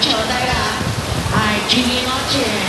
兄弟が気持ちい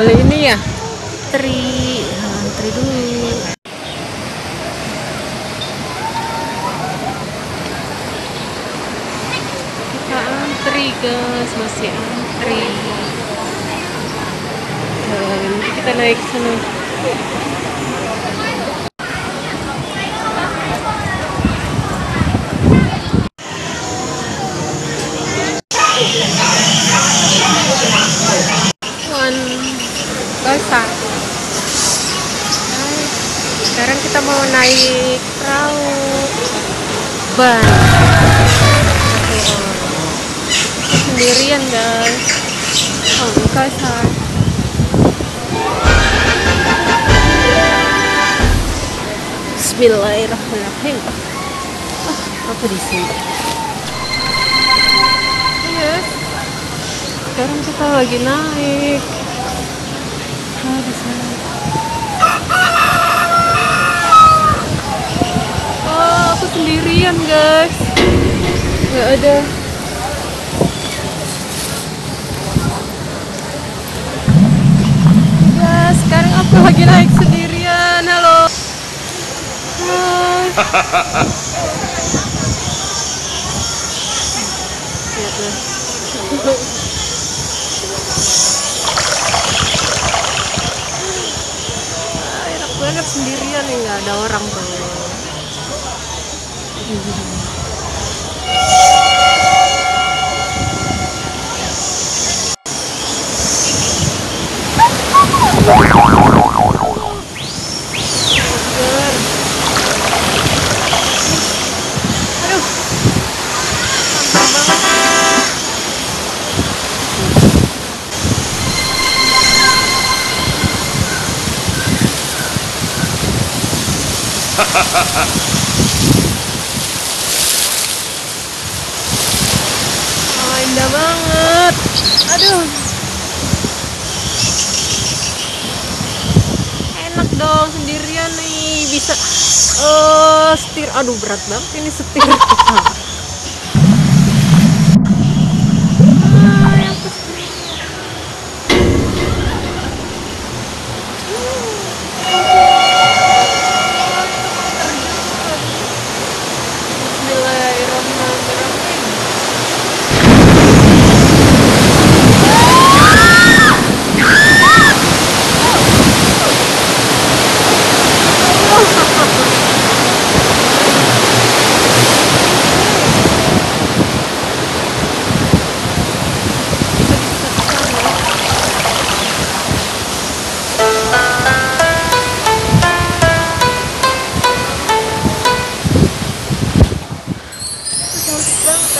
boleh ini ya? Tri, antri dulu. Kita antri guys, masih antri. Nanti kita naik sana. Kita mau naik perahu ban. Orang. Sendirian guys. Oh, Gasa. Bismillahirrahmanirrahim. Ah, apa di sini? Yes. Sekarang kita lagi naik. Ah, di sana. Oh, aku sendirian, guys. Gak ada. Ya, sekarang aku lagi naik sendirian. Halo. Ah, enak banget sendirian nih nggak ada orang tuh ha ha ha indah banget. Aduh. Enak dong sendirian nih bisa eh setir. Aduh berat banget ini setir.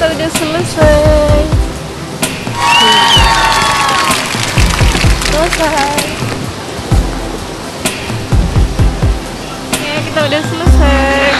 kita udah selesai. Selesai. Ya kita udah selesai